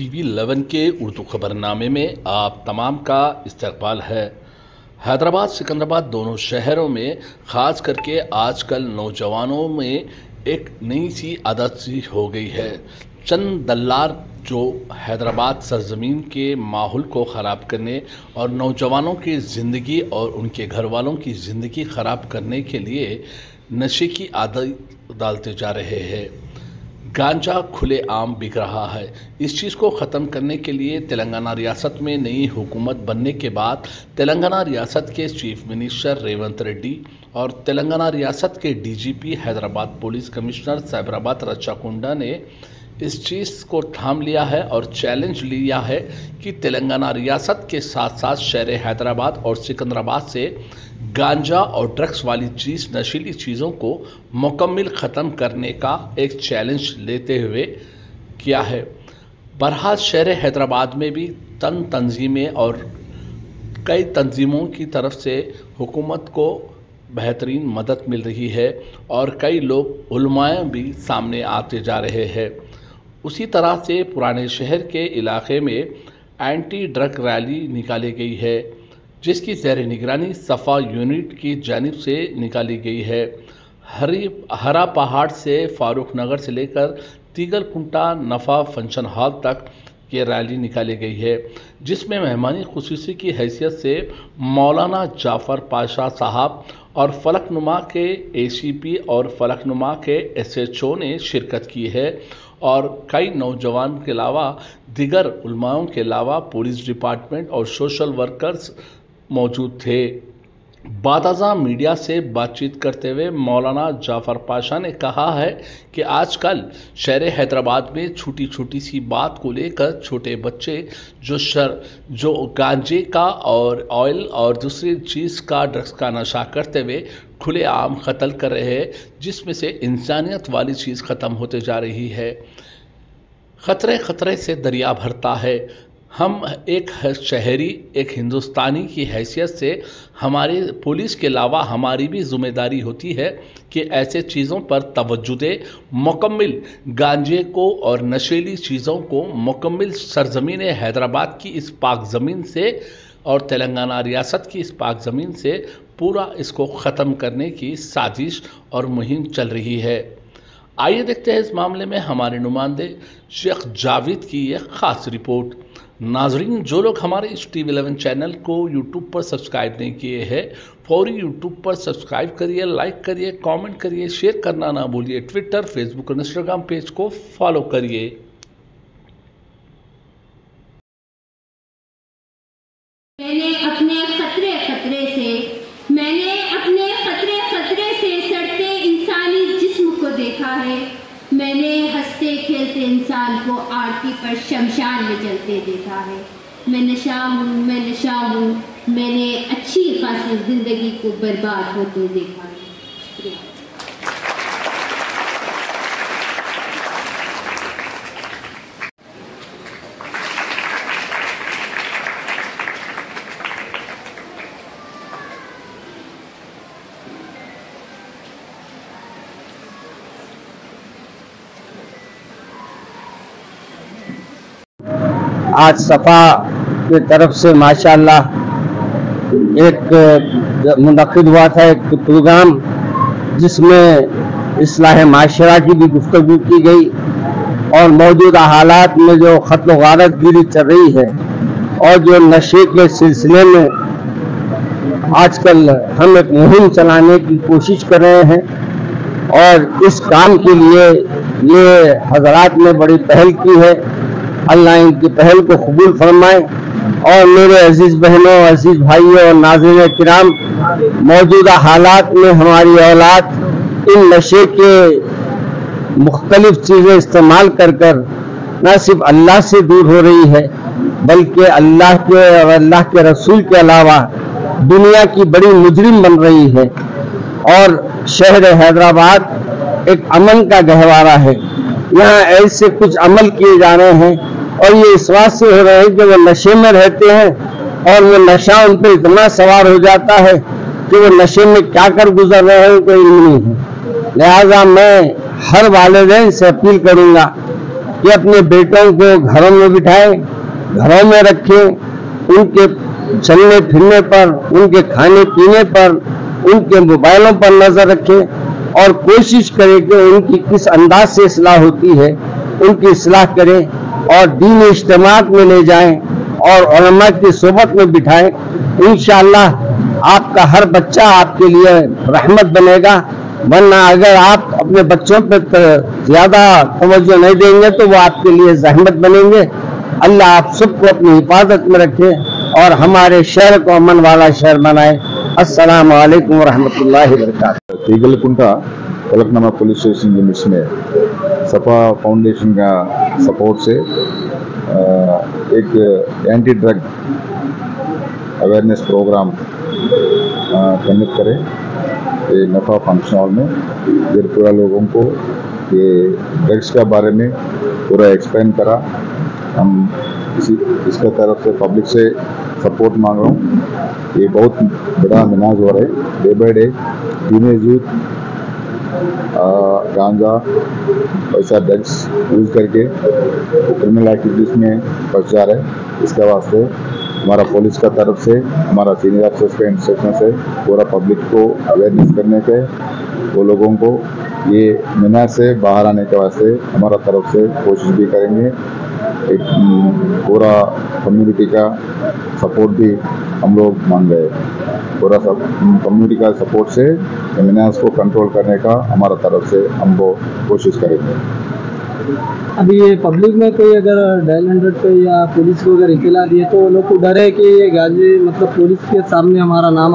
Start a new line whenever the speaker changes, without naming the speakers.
TV 11 के उर्दू खबरनामे में आप तमाम का इस्तकबाल है। हैदराबाद, सिकंदराबाद दोनों शहरों में, ख़ास करके आजकल नौजवानों में एक नई सी आदत सी हो गई है। चंद दल्लार जो हैदराबाद सरजमीन के माहौल को ख़राब करने और नौजवानों की ज़िंदगी और उनके घर वालों की ज़िंदगी ख़राब करने के लिए नशे की आदत डालते जा रहे हैं। गांजा खुलेआम बिक रहा है। इस चीज़ को ख़त्म करने के लिए तेलंगाना रियासत में नई हुकूमत बनने के बाद तेलंगाना रियासत के चीफ मिनिस्टर रेवंत रेड्डी और तेलंगाना रियासत के DGP Hyderabad police commissioner Cyberabad Rachakonda ने इस चीज़ को थाम लिया है और चैलेंज लिया है कि तेलंगाना रियासत के साथ साथ शहर हैदराबाद और सिकंदराबाद से गांजा और ड्रग्स वाली चीज़, नशीली चीज़ों को मुकम्मल ख़त्म करने का एक चैलेंज लेते हुए किया है। बहरहाल शहर हैदराबाद में भी तन तंजीमें और कई तंजीमों की तरफ़ से हुकूमत को बेहतरीन मदद मिल रही है और कई लोग भी सामने आते जा रहे हैं। उसी तरह से पुराने शहर के इलाके में एंटी ड्रग रैली निकाली गई है, जिसकी जैर निगरानी सफ़ा यूनिट की जानब से निकाली गई है। हरी, हरा पहाड़ से फारूक नगर से लेकर तीगल कुंटा नफ़ा फ़ंक्शन हॉल तक ये रैली निकाली गई है, जिसमें मेहमानी खसूसी की हैसियत से मौलाना जाफ़र पाशा साहब और फलकनुमा के एसीपी और फलकनुमा के एसएचओ ने शिरकत की है और कई नौजवान के अलावा दिगर उलमाओं के अलावा पुलिस डिपार्टमेंट और सोशल वर्कर्स मौजूद थे। बादाजा मीडिया से बातचीत करते हुए मौलाना जाफ़र पाशा ने कहा है कि आजकल शहर हैदराबाद में छोटी छोटी सी बात को लेकर छोटे बच्चे, जो शर, जो गांजे का और ऑयल और दूसरी चीज़ का ड्रग्स का नशा करते हुए खुले आम कत्ल कर रहे हैं, जिसमें से इंसानियत वाली चीज़ ख़त्म होते जा रही है। ख़तरे ख़तरे से दरिया भरता है। हम एक शहरी, एक हिंदुस्तानी की हैसियत से हमारे पुलिस के अलावा हमारी भी ज़िम्मेदारी होती है कि ऐसे चीज़ों पर तवज्जो दे, मुकम्मल गांजे को और नशीली चीज़ों को मुकम्मल सरजमीन हैदराबाद की इस पाक ज़मीन से और तेलंगाना रियासत की इस पाक ज़मीन से पूरा इसको ख़त्म करने की साजिश और मुहिम चल रही है। आइए देखते हैं इस मामले में हमारे नुमाइंदे शेख जावेद की यह ख़ास रिपोर्ट। नाजरीन, जो लोग हमारे इस टी वी इलेवन चैनल को यूट्यूब पर सब्सक्राइब नहीं किए हैं, फौरी यूट्यूब पर सब्सक्राइब करिए लाइक करिए कमेंट करिए शेयर करना ना भूलिए। ट्विटर फेसबुक और इंस्टाग्राम पेज को फॉलो करिए।
मैंने अपने खतरे खतरे से, मैंने अपने खतरे खतरे से सड़ते इंसानी जिस्म को देखा है। मैंने हँसते खेलते इंसान को आरती पर शमशान में जलते देखा है। मैं नशा हूँ, मैं नशा हूँ, मैंने अच्छी खासी ज़िंदगी को बर्बाद होते देखा है। शुक्रिया।
आज सफ़ा की तरफ़ से, माशाल्लाह, एक मुनद हुआ था एक प्रोग्राम, जिसमें इसलाह माशरा की भी गुफ्तु की गई और मौजूदा हालात में जो खत्म गारत गिरी चल रही है और जो नशे के सिलसिले में आजकल हम एक मुहिम चलाने की कोशिश कर रहे हैं और इस काम के लिए ये हजरात ने बड़ी पहल की है। अल्लाह इनकी पहल को कबूल फरमाए। और मेरे अज़ीज़ बहनों, अज़ीज़ भाइयों और नाजरन कराम, मौजूदा हालात में हमारी औलाद इन नशे के मुख्तलिफ़ चीज़ें इस्तेमाल कर कर न सिर्फ़ अल्लाह से दूर हो रही है, बल्कि अल्लाह के और अल्लाह के रसूल के अलावा दुनिया की बड़ी मुजरिम बन रही है। और शहर हैदराबाद एक अमन का गहवारा है। यहाँ ऐसे कुछ अमल किए जा रहे हैं और ये इस से हो रहे हैं कि वो नशे में रहते हैं और वो नशा उन पर इतना सवार हो जाता है कि वो नशे में क्या कर गुजर रहे हैं, कोई इल्म नहीं है। लिहाजा मैं हर वालदेन से अपील करूँगा कि अपने बेटों को घरों में बिठाएँ, घरों में रखें, उनके चलने फिरने पर, उनके खाने पीने पर, उनके मोबाइलों पर नज़र रखें और कोशिश करें कि उनकी किस अंदाज से इसलाह होती है, उनकी इसलाह करें। और दीन इज्तम में ले जाएँ और की सोबत में बिठाएँ। इंशाअल्लाह आपका हर बच्चा आपके लिए रहमत बनेगा, वरना अगर आप अपने बच्चों पर ज़्यादा तवज्जो नहीं देंगे तो वो आपके लिए जहमत बनेंगे। अल्लाह आप सबको अपनी हिफाजत में रखे और हमारे शहर को अमन वाला शहर बनाए। वरहमतुल्लाहि वबरकातुहू।
Tigalkunta Falaknuma police station limits में सपा फाउंडेशन का सपोर्ट से एक anti drug awareness programme conduct करें। ये नफा फ़ंक्शन हॉल में फिर पूरा लोगों को ये ड्रग्स के बारे में पूरा एक्सप्लेन करा। हम इसी, इसके तरफ़ से पब्लिक से सपोर्ट मांग रहा हूँ। ये बहुत बड़ा मिनाज हो रहा है। Day by day teenage youth गांजा ऐसा ड्रग्स यूज़ करके क्रिमिनल एक्टिविटीज़ में फंस जा रहे हैं। इसके वास्ते हमारा पुलिस का तरफ़ से हमारा सीनियर अफसर्स के इंस्ट्रक्शन से पूरा पब्लिक को अवेयरनेस करने के वो लोगों को ये मीना से बाहर आने के वास्ते हमारा तरफ़ से कोशिश भी करेंगे। एक हम्म, पूरा कम्युनिटी का सपोर्ट भी हम लोग मान गए। पूरा सब कम्युनिटी का सपोर्ट से एमिनास को कंट्रोल करने का हमारा तरफ़ से हम वो कोशिश करेंगे
अभी ये पब्लिक में कोई अगर डायल हंड्रेड पे या पुलिस को अगर इतला दिए तो लोग को डर है कि ये गाजी मतलब पुलिस के सामने हमारा नाम